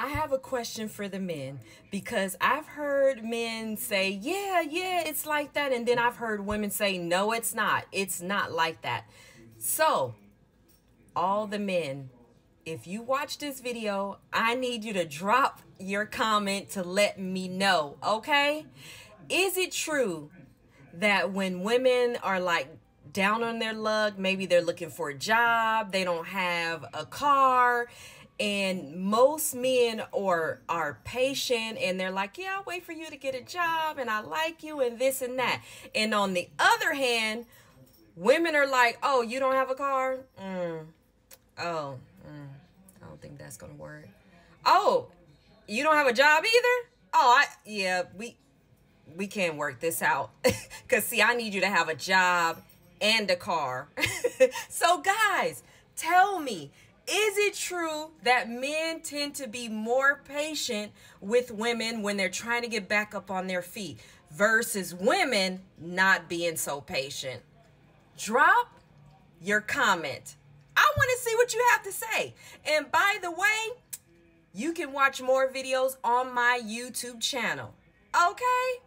I have a question for the men because I've heard men say, yeah, yeah, it's like that. And then I've heard women say, no, it's not. It's not like that. So, all the men, if you watch this video, I need you to drop your comment to let me know, okay? Is it true that when women are like down on their luck, maybe they're looking for a job, they don't have a car, and most men are are patient and they're like, "Yeah, I'll wait for you to get a job and I like you and this and that." And on the other hand, women are like, "Oh, you don't have a car? Mm. Oh, mm. I don't think that's going to work." "Oh, you don't have a job either?" "Oh, I yeah, we we can't work this out cuz see, I need you to have a job and a car." so guys, tell me is it true that men tend to be more patient with women when they're trying to get back up on their feet versus women not being so patient? Drop your comment. I want to see what you have to say. And by the way, you can watch more videos on my YouTube channel. Okay?